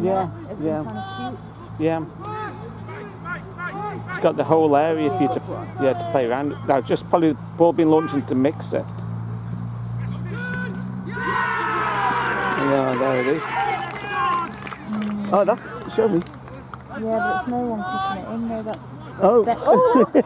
Yeah, yeah. we're trying to shoot. Yeah. It's got the whole area for you to yeah to play around. Now just probably the ball being launched into mix it. Yeah, there it is. Oh, that's show me. Yeah, but it's no one kicking it in there. That's Oh. oh